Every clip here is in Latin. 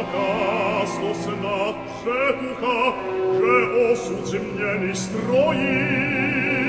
Христос на петуха, же осуд земляний строит.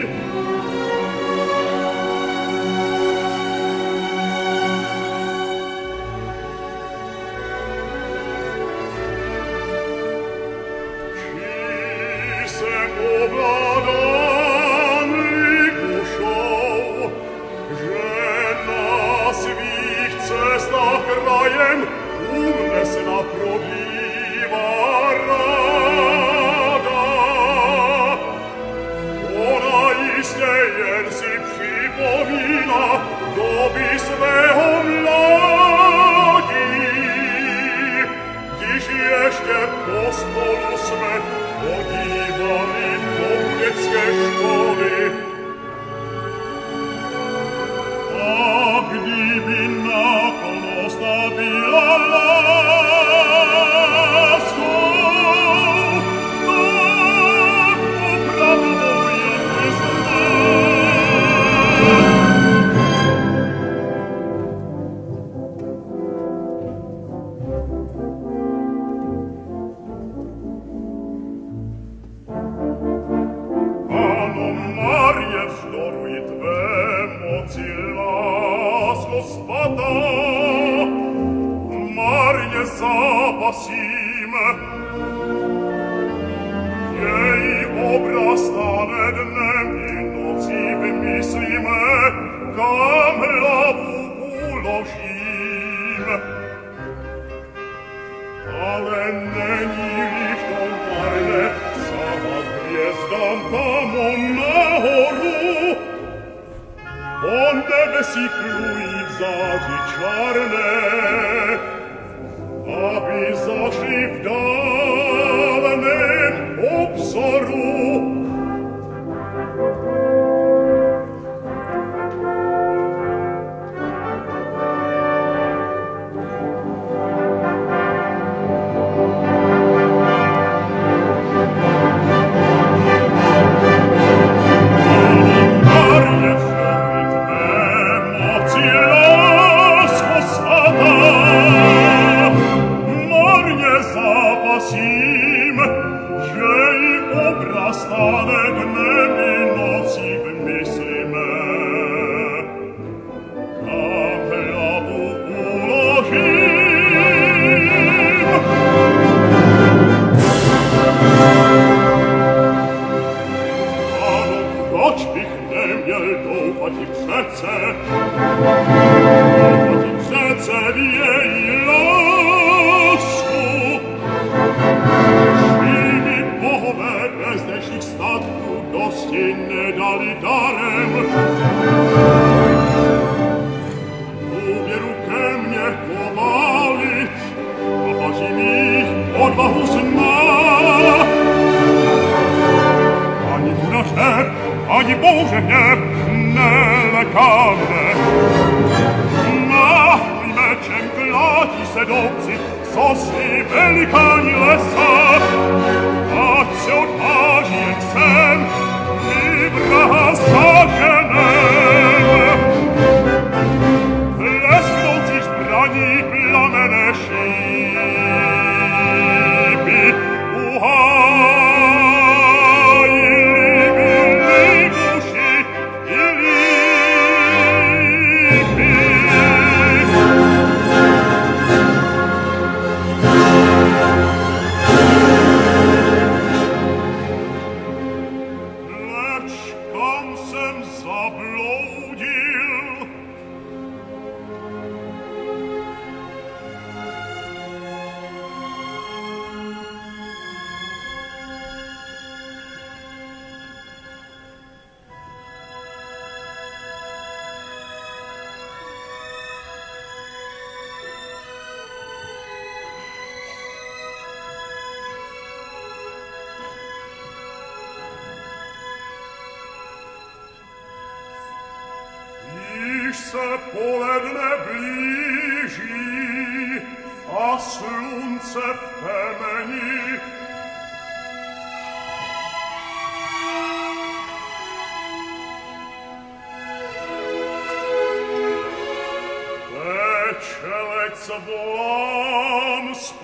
if done.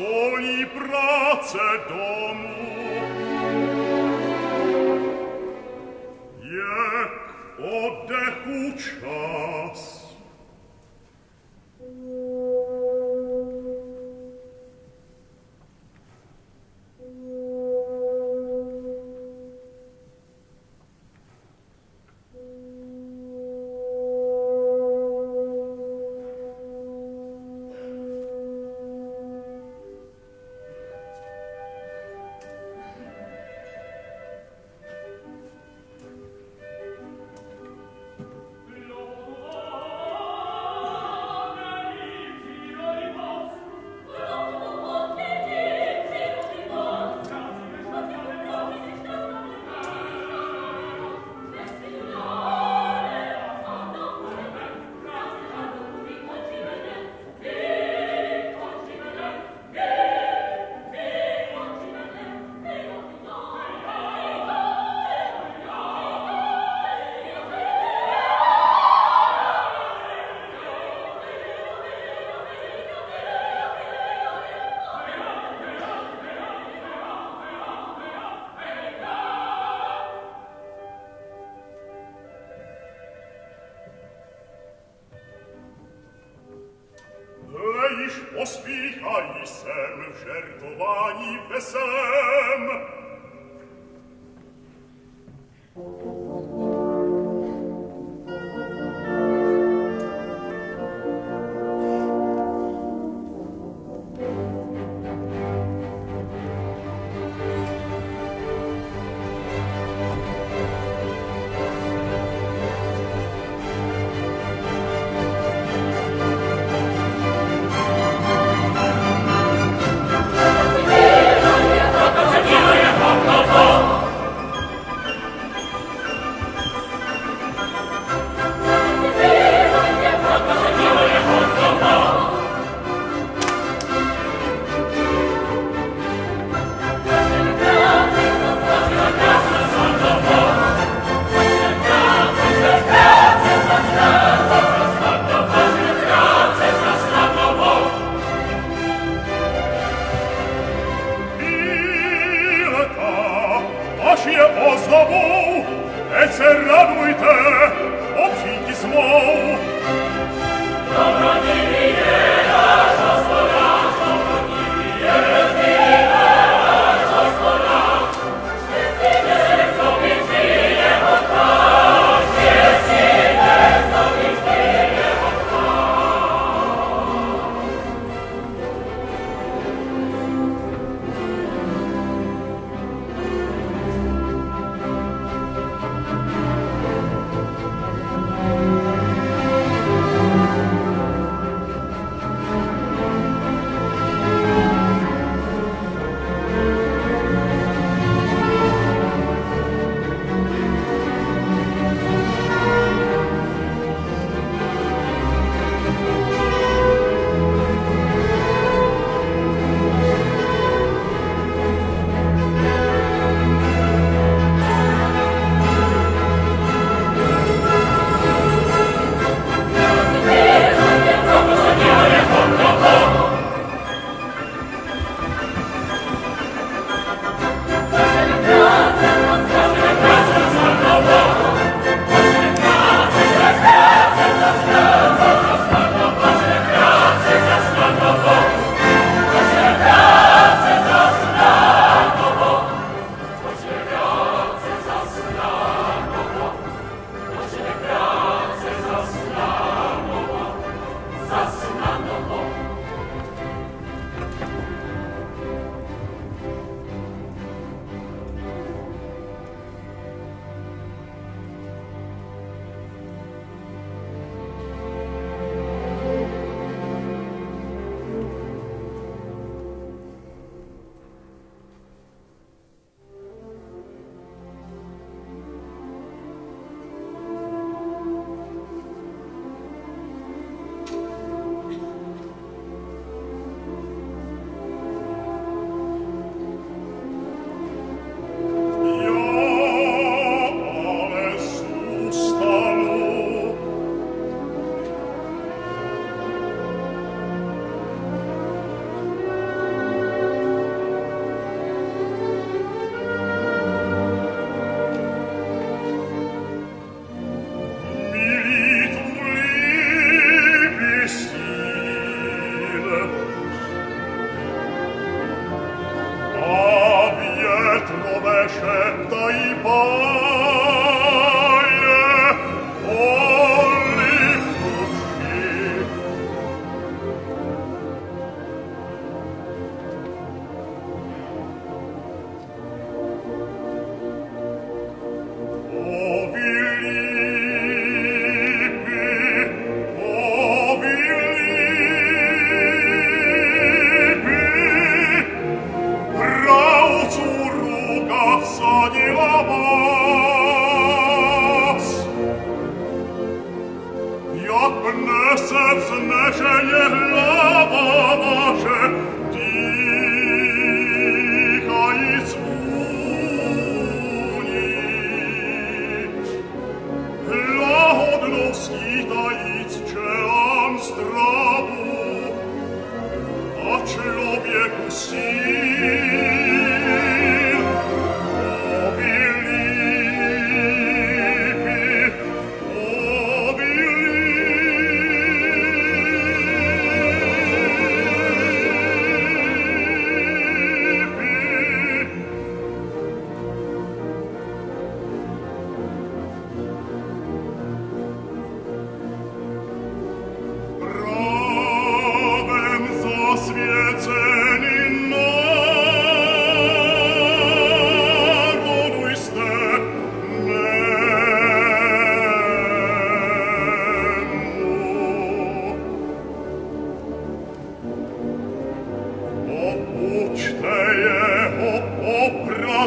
soli prace domu. Jak oddechu čas,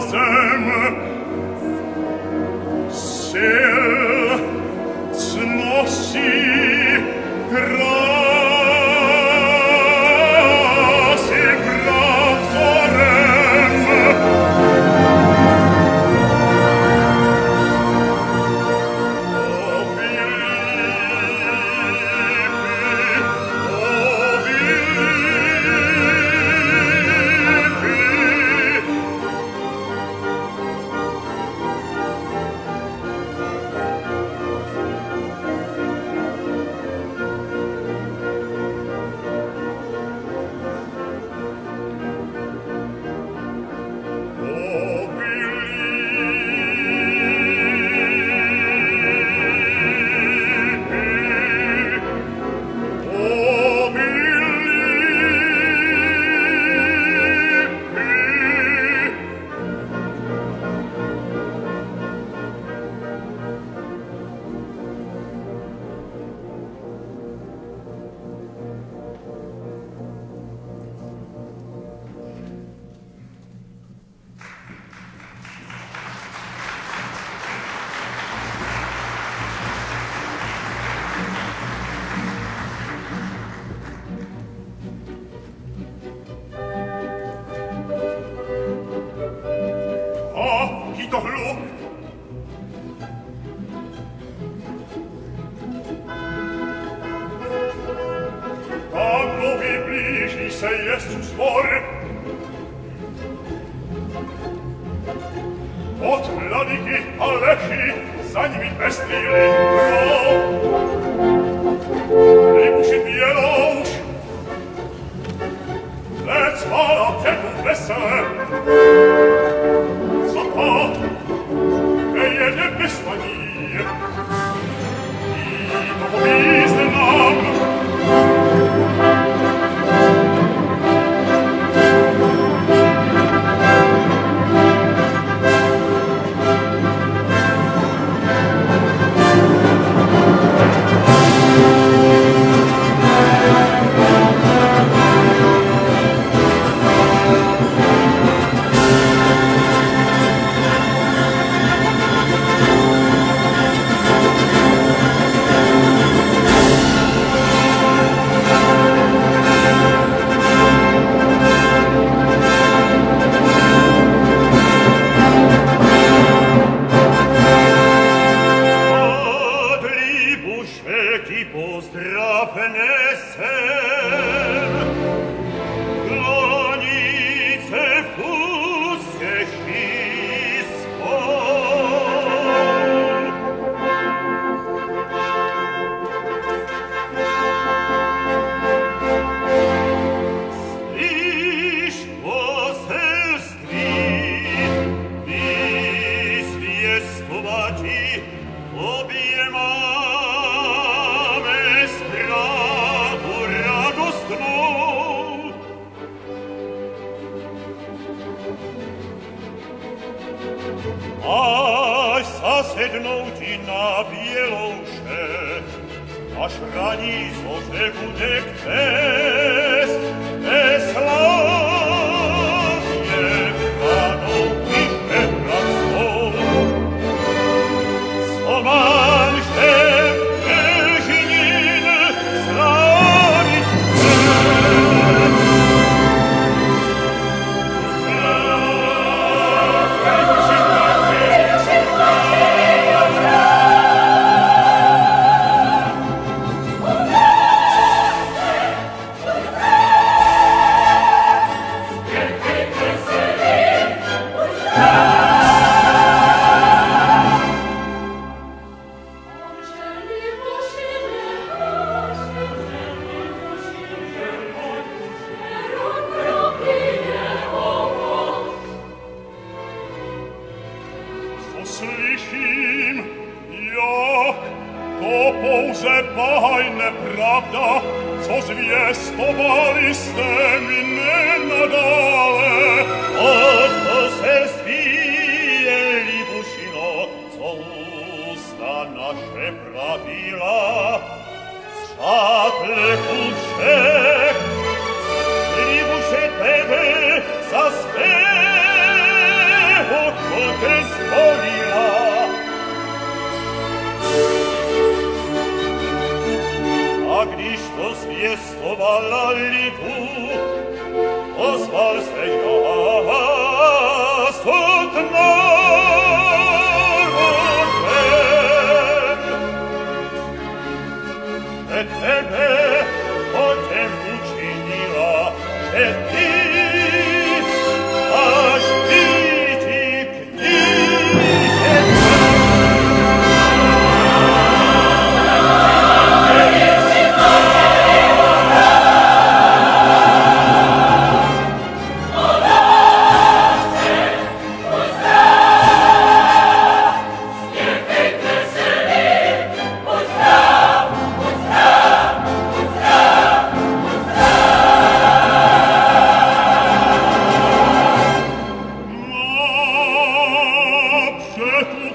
français.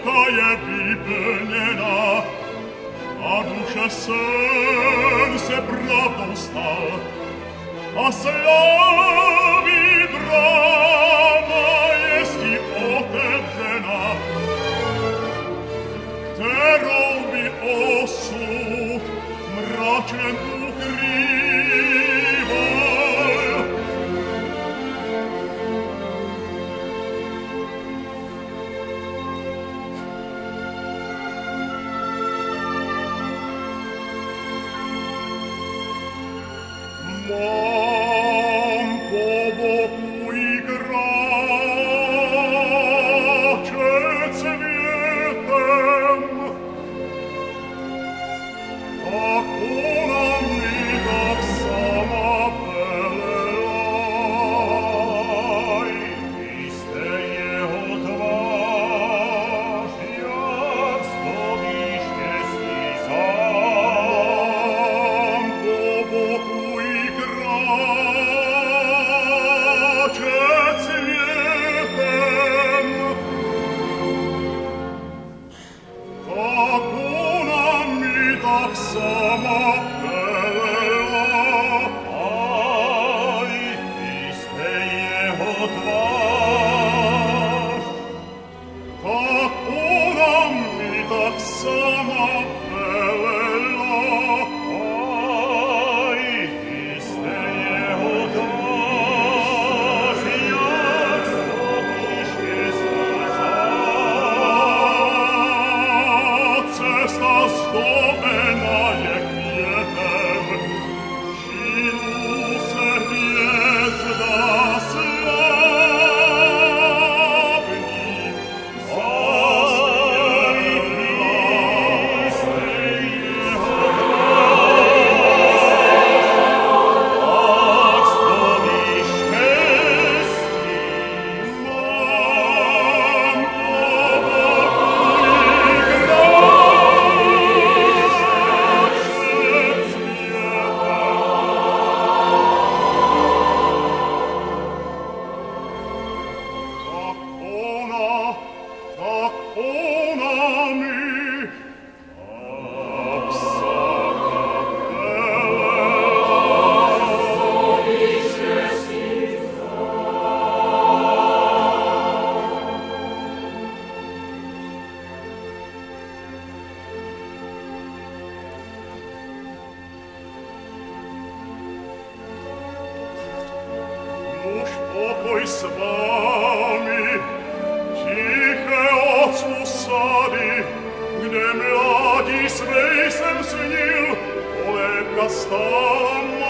koje pripremljena, a duše sem se pravdom stal, a slavi brat. Jesnil, ole kastam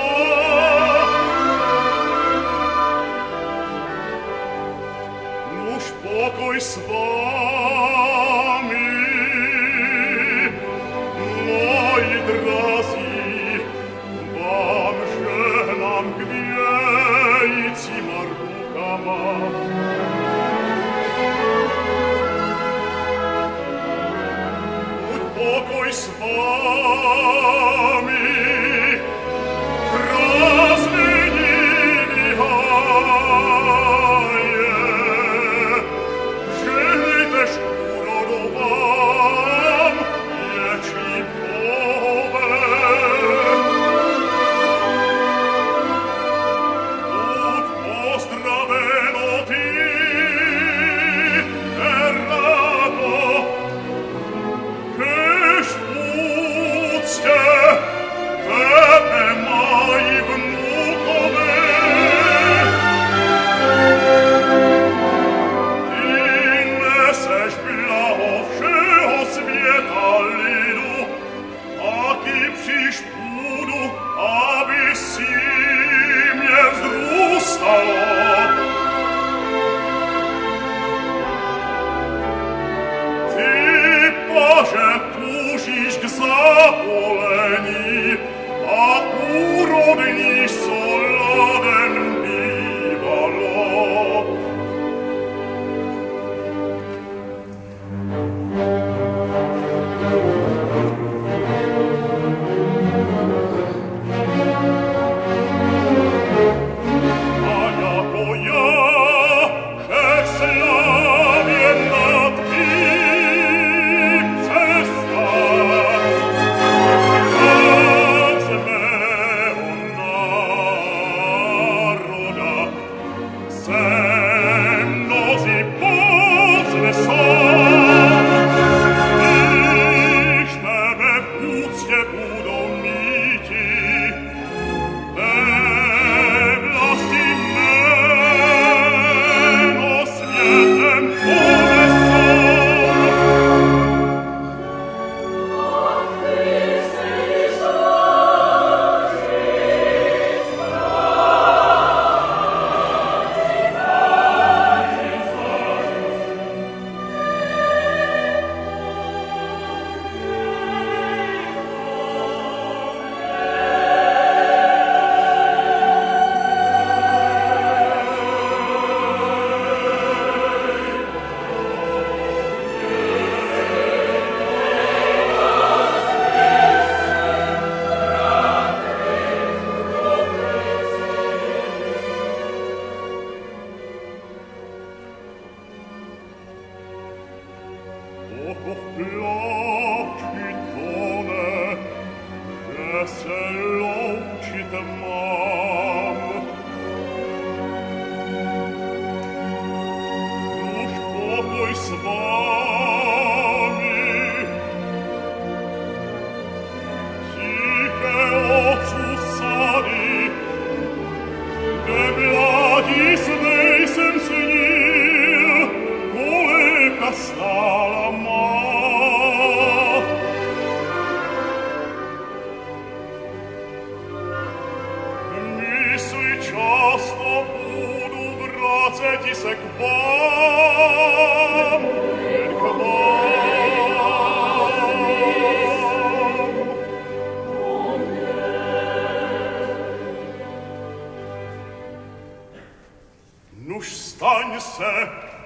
disse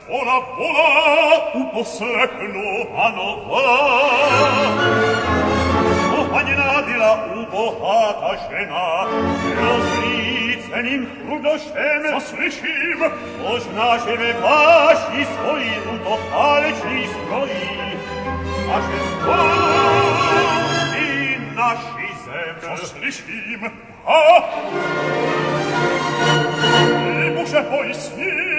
on a vola un po' secno a nova Pohanjena dila u bohata žena Разлицаним хрудошем сослышим Уж нашими ваши свои утопалечни строи Наши строи и наши земли Сослышим, а? И Боже пояснит